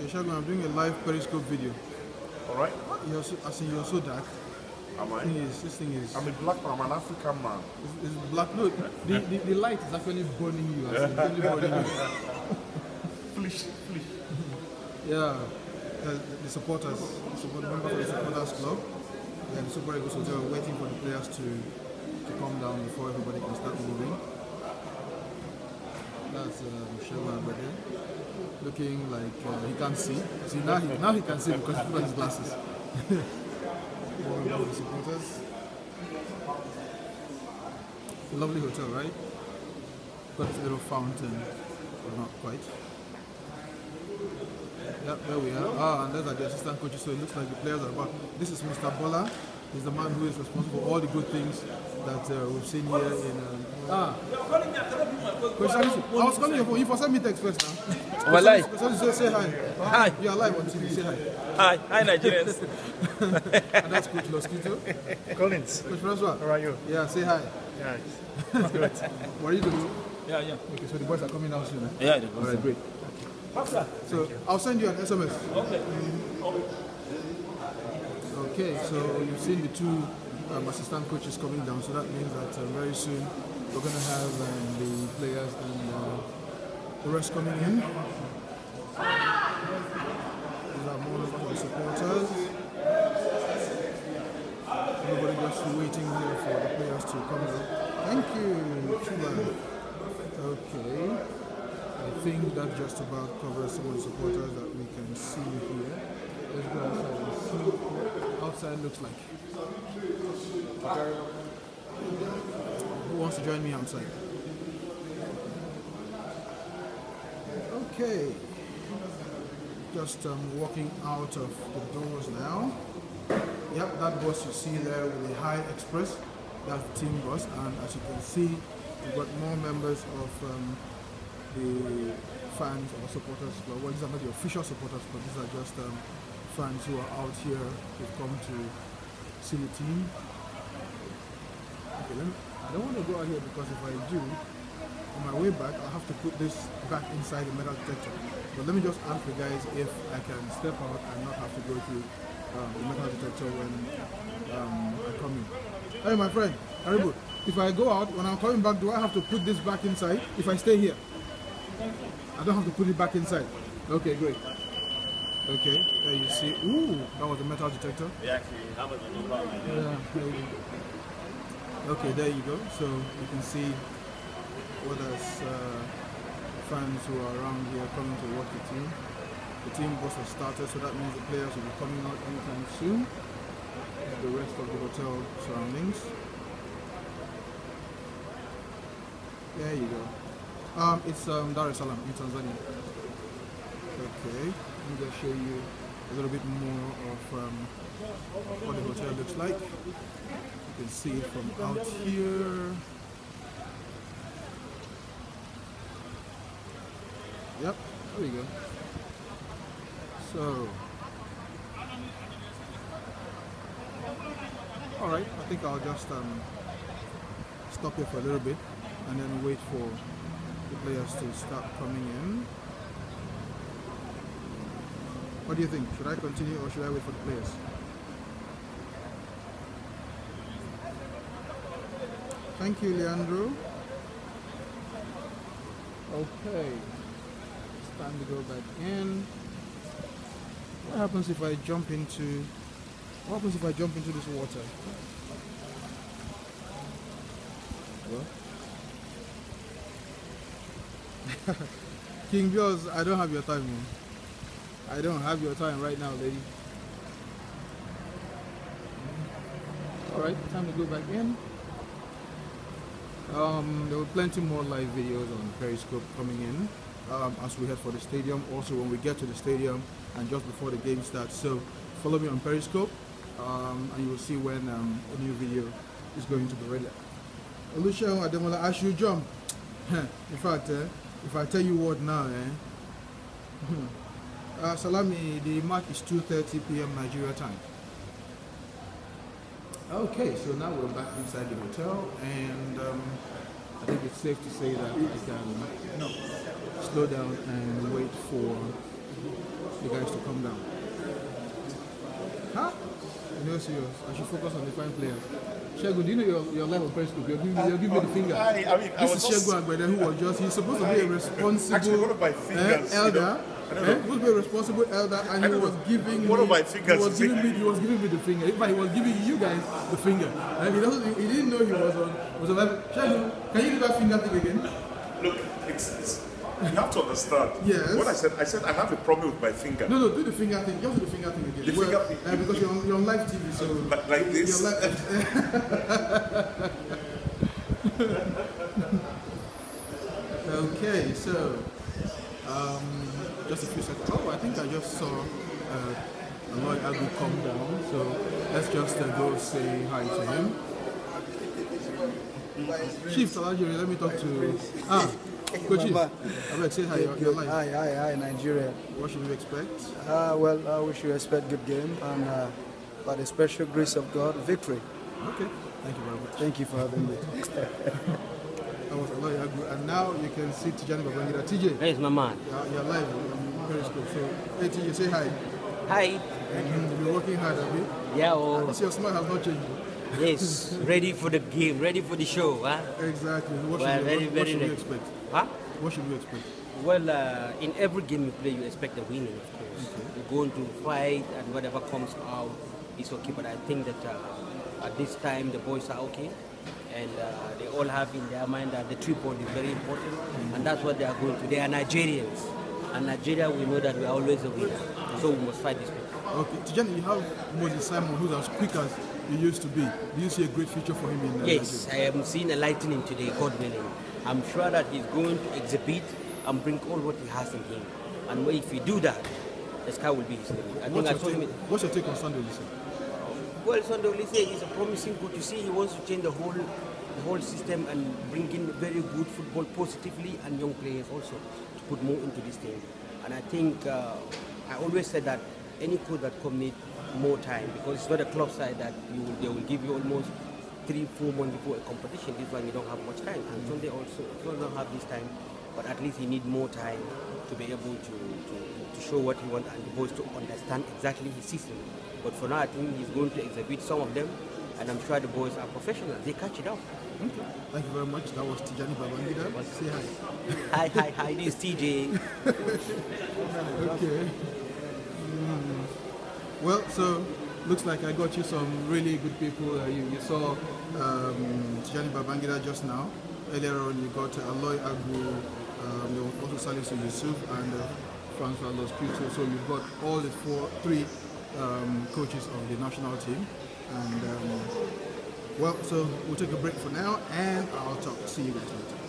Okay, Shagun, I'm doing a live Periscope video. All right. You're so, I see you're so dark. Am I? Thing is, this thing is, I'm a black man. I'm an African man. is, is black. No, the, the, the light is actually burning you. It's only burning you. Flish, flish. Yeah, the, the supporters, the support, members of the supporters club, yeah, the Super Eagles Hotel are waiting for the players to to come down before everybody can start moving. That's uh, Michelle Albert looking like uh, he can't see. See now he now he can see because he put his glasses. The supporters. Lovely hotel, right? Got a little fountain, but not quite. Yep, there we are. Ah, and those are the assistant coach, so it looks like the players are about. This is Mr. Bola. He's the man who is responsible for all the good things that uh, we've seen here in. Um, ah, Coach I was calling your phone. You for send me text first now. Well, like, Coach Salisu, say hi. Hi. You are live on TV. Say hi. hi, hi, Nigerians. And that's Coach Losquito. Collins, Coach Francois. how are you? Yeah, say hi. Yeah, it's good. What are you doing? yeah, yeah. Okay, so the boys are coming down soon. Eh? Yeah, the All right, great. So I'll send you an SMS. Okay. Okay, so you've seen the two um, assistant coaches coming down, so that means that uh, very soon we're going to have um, the players and uh, the rest coming in. These are more of the supporters. Everybody just waiting here for the players to come in. Thank you. Okay. I think that just about covers some of the supporters that we can see here. Let's go outside and see what outside looks like. Who wants to join me outside? Okay. Just um, walking out of the doors now. Yep, that bus you see there with the High Express, that's the team bus, and as you can see, we've got more members of um, the fans or supporters. Well, these are not the official supporters club, these are just um, fans who are out here who've come to see the team. Okay, I don't want to go out here because if I do, on my way back, I'll have to put this back inside the metal detector. But let me just ask the guys if I can step out and not have to go through um, the metal detector when um, I come in. Hey, my friend, Haribo, if I go out, when I'm coming back, do I have to put this back inside if I stay here? I don't have to put it back inside. Okay, great. Okay, there you see. Ooh, that was a metal detector. Yeah, actually, that was a problem. Yeah, there you go. Okay, there you go. So you can see what else uh, fans who are around here coming to watch the team. The team bus has started, so that means the players will be coming out anytime soon. The rest of the hotel surroundings. There you go. Um, it's um, Dar es Salaam in Tanzania. Okay, let me just show you a little bit more of um, what the hotel looks like. You can see it from out here. Yep, there we go. So, all right, I think I'll just um, stop here for a little bit and then wait for the players to start coming in. What do you think? Should I continue or should I wait for the players? Thank you, Leandro. Okay. It's time to go back in. What happens if I jump into what happens if I jump into this water? Well, King Bios, I don't have your time, man. I don't have your time right now, lady. Alright, time to go back in. Um, there were plenty more live videos on Periscope coming in um, as we head for the stadium. Also, when we get to the stadium and just before the game starts. So, follow me on Periscope um, and you will see when um, a new video is going to be ready. Olusegun Ademola, I should jump. In fact, eh, if I tell you what now, eh, uh, Salami, the match is 2.30 p.m. Nigeria time. Okay, so now we're back inside the hotel and um, I think it's safe to say that I can slow down and wait for the guys to come down. Huh? No, serious. I should focus on the fine players. Shegu, do you know your, your life on Periscope? You're giving, you're giving me the finger. I, I mean, I This was is Shegu Agbede who was just, he's supposed to be a responsible Actually, one of my eh, fingers, you elder. know, I don't eh, know. supposed to be a responsible elder and he was giving One me, of my fingers he was giving me, he was giving me the finger. In fact, he was giving you guys the finger. And he, doesn't, he didn't know he was on, was on. Shegu, can you do that finger thing again? look, it's, it's, you have to understand. Yes. What I said, I said I have a problem with my finger. No, no, do the finger thing. Just do the finger thing again. The finger thing. Uh, because you're on, you're on live TV, so Like, like this. Okay, so um, just a few seconds. Oh, I think I just saw uh, Aloy Agu come down. So let's just uh, go say hi to him. Chief Talajiri, let me talk to. Ah, Coach Chief. Baba. I beg, say hi. You're, you're. Hi, hi, hi, Nigeria. What should we expect? Uh, well, uh, we should expect good game and uh, by the special grace of God, victory. Okay, thank you very much. Thank you for having me. That was Aloy Agu, and now you can see Tijani Babangida. TJ. Where's my man? You're, you're live on Periscope. So, hey, TJ, say hi. Hi. You've been working hard, have you? Yeah, oh, This your smile has not changed. Yes. ready for the game, ready for the show, huh? Exactly. What should, Well, we, very, what, very what should we expect? Huh? What should we expect? Well, uh, in every game you play, you expect a winning, of course. You're going to fight, and whatever comes out is okay. But I think that uh, at this time, the boys are okay. And uh, they all have in their mind that the three point is very important. And that's what they are going to. They are Nigerians. And Nigeria, we know that we are always a winner. So we must fight this people. Okay, Tijani, you have Moses Simon, who's as quick as he used to be. Do you see a great future for him in uh, Yes, I am seeing a lightning today, God willing. I'm sure that he's going to exhibit and bring all what he has in him. And if he do that, the sky will be his limit. I think What's I your, saw him. what's your take on Sunday Oliseh? Well, Sunday Oliseh is a promising good to see. He wants to change the whole, the whole system and bring in very good football positively and young players also to put more into this team. And I think uh, I always said that any coach that come need more time because it's not a club side that you will, they will give you almost three, four months before a competition. This one you don't have much time. And Sunday also also don't have this time, but at least he need more time to be able to, to, to show what he wants and the boys to understand exactly his system. But for now, I think he's going to exhibit some of them, and I'm sure the boys are professionals. They catch it up. Okay. Thank you very much. That was Tijani Babangida. Say hi. hi, hi, hi, this is TJ. Okay. Mm. Well, so looks like I got you some really good people. Uh, you, you saw um, Tijani Babangida just now. Earlier on, you got uh, Aloy Agu, um, also Salisu Yusuf and uh, Francois Los. So you've got all the four, three um, coaches of the national team. And um, well, so we'll take a break for now, and I'll talk. See you guys later.